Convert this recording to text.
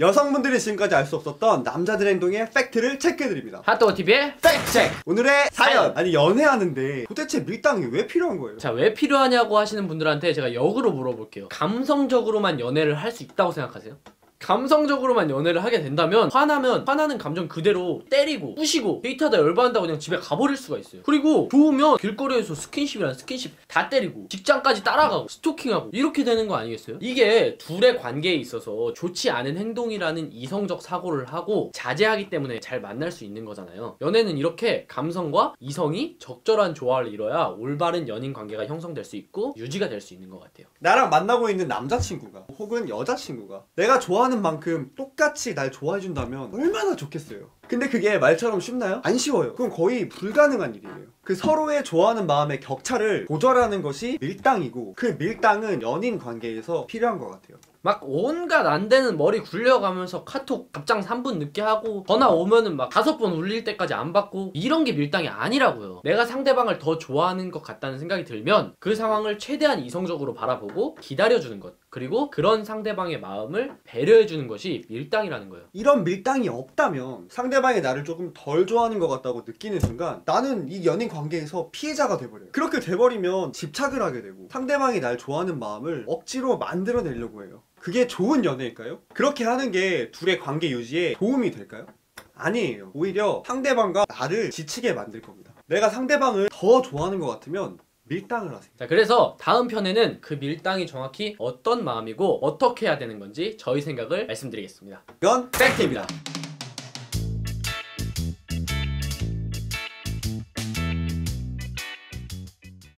여성분들이 지금까지 알 수 없었던 남자들의 행동의 팩트를 체크해드립니다. 핫도그 TV의 팩트체크. 오늘의 사연! 사연. 아니 연애하는데 도대체 밀당이 왜 필요한 거예요? 자, 왜 필요하냐고 하시는 분들한테 제가 역으로 물어볼게요. 감성적으로만 연애를 할 수 있다고 생각하세요? 감성적으로만 연애를 하게 된다면 화나면 화나는 감정 그대로 때리고 부시고 데이트하다 열받는다고 그냥 집에 가버릴 수가 있어요. 그리고 좋으면 길거리에서 스킨십이란 스킨십 다 때리고 직장까지 따라가고 스토킹하고 이렇게 되는 거 아니겠어요? 이게 둘의 관계에 있어서 좋지 않은 행동이라는 이성적 사고를 하고 자제하기 때문에 잘 만날 수 있는 거잖아요. 연애는 이렇게 감성과 이성이 적절한 조화를 이뤄야 올바른 연인 관계가 형성될 수 있고 유지가 될 수 있는 것 같아요. 나랑 만나고 있는 남자친구가 혹은 여자친구가 내가 좋아하는 만큼 똑같이 날 좋아해 준다면 얼마나 좋겠어요. 근데 그게 말처럼 쉽나요? 안 쉬워요. 그건 거의 불가능한 일이에요. 그 서로의 좋아하는 마음의 격차를 조절하는 것이 밀당이고 그 밀당은 연인 관계에서 필요한 것 같아요. 막 온갖 안 되는 머리 굴려가면서 카톡 답장 3분 늦게 하고 전화 오면은 막 다섯 번 울릴 때까지 안 받고 이런 게 밀당이 아니라고요. 내가 상대방을 더 좋아하는 것 같다는 생각이 들면 그 상황을 최대한 이성적으로 바라보고 기다려주는 것 그리고 그런 상대방의 마음을 배려해주는 것이 밀당이라는 거예요. 이런 밀당이 없다면 상대방이 나를 조금 덜 좋아하는 것 같다고 느끼는 순간 나는 이 연인 관계에서 피해자가 돼버려요. 그렇게 돼버리면 집착을 하게 되고 상대방이 날 좋아하는 마음을 억지로 만들어내려고 해요. 그게 좋은 연애일까요? 그렇게 하는 게 둘의 관계 유지에 도움이 될까요? 아니에요. 오히려 상대방과 나를 지치게 만들 겁니다. 내가 상대방을 더 좋아하는 것 같으면 밀당을 하세요. 자, 그래서 다음 편에는 그 밀당이 정확히 어떤 마음이고 어떻게 해야 되는 건지 저희 생각을 말씀드리겠습니다. 이건 팩트입니다.